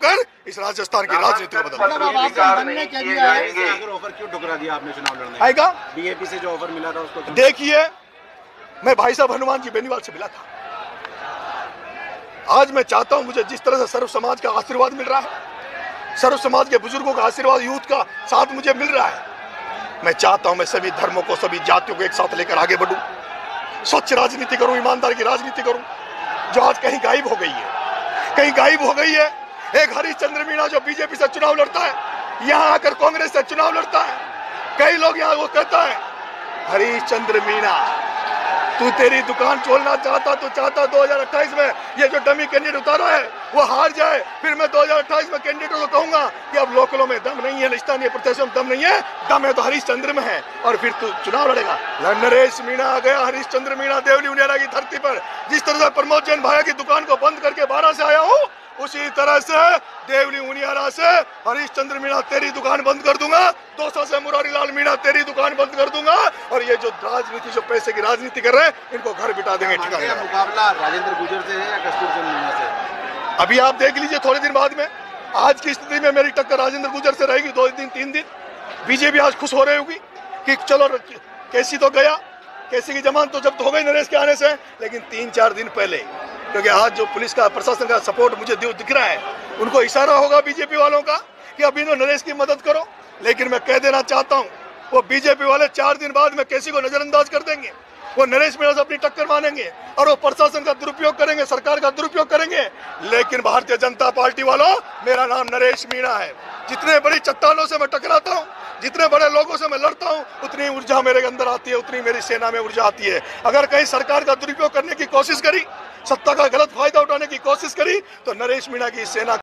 होकर इस राजस्थान की राजनीति को बदल। आएगा। बीएपी से जो ऑफ़र मिला था उसको देखिए मैं भाई साहब हनुमान जी बेनीवाल से मिला था। आज मैं चाहता हूँ मुझे जिस तरह से सर्व समाज का आशीर्वाद मिल रहा है सर्व समाज के बुज़ुर्गों का आशीर्वाद यूथ का साथ मुझे मिल रहा है मैं चाहता हूँ मैं सभी धर्मों को सभी जातियों को एक साथ लेकर आगे बढ़ूं। स्वच्छ राजनीति करूँ ईमानदार की राजनीति करूँ जो आज कहीं गायब हो गई है कहीं गायब हो गई है एक हरिश्चंद्र मीणा जो बीजेपी से चुनाव लड़ता है, यहाँ आकर कांग्रेस से चुनाव लड़ता है। कई लोग यहाँ वो कहता है हरिश्चंद्र मीणा तू तेरी दुकान छोड़ना चाहता तो चाहता 2028 में ये जो डमी कैंडिडेट उतारा है, वो हार जाए। फिर मैं 2028 में कैंडिडेट को कहूँगा कि अब लोकलों में दम नहीं है स्थानीय प्रत्याशियों में दम नहीं है, दम है तो हरिश्चंद्र में है, और फिर तू चुनाव लड़ेगा। नरेश मीणा आ गया हरिश्चंद्र मीणा देवली उनियारा की धरती पर। जिस तरह से प्रमोद जैन भाया की दुकान को बंद करके उसी तरह से देवली उनियारा से हरिश्चंद्र मीणा तेरी दुकान बंद कर दूँगा। दो से मुरारी लाल मीणा तेरी दुकान बंद कर दूँगा। और ये जो राजनीति जो पैसे की राजनीति कर रहे हैं इनको घर बिठा देंगे का मुकाबला राजेंद्र गुजर से है या कस्तूर चंद मीणा से? अभी आप देख लीजिए थोड़े दिन बाद में। आज की स्थिति में मेरी टक्कर राजेंद्र गुजर से रहेगी दो दिन तीन दिन। बीजेपी आज खुश हो रही होगी कि चलो केसी तो गया। केसी की जमानत तो जब्त हो गई नरेश के आने से लेकिन तीन चार दिन पहले क्योंकि आज जो पुलिस का, प्रशासन का सपोर्ट मुझे दिख रहा है, उनको इशारा होगा बीजेपी वालों का कि अभी नो नरेश की मदद करो। लेकिन मैं कह देना चाहता हूँ, वो बीजेपी वाले चार दिन बाद में केसी को नजरअंदाज कर देंगे। वो नरेश मीणा से अपनी टक्कर मानेंगे और वो प्रशासन का दुरुपयोग करेंगे, सरकार का दुरुपयोग करेंगे। लेकिन भारतीय जनता पार्टी वालों, मेरा नाम नरेश मीणा है। जितने बड़ी चट्टानों से मैं टकराता हूँ, जितने बड़े लोगों से मैं लड़ता हूँ, उतनी ऊर्जा मेरे अंदर आती है, उतनी मेरी सेना में ऊर्जा आती है। अगर कहीं सरकार का दुरुपयोग करने की कोशिश करी सत्ता का गलत फ़ायदा उठाने की कोशिश करी तो नरेश मीणा की सेना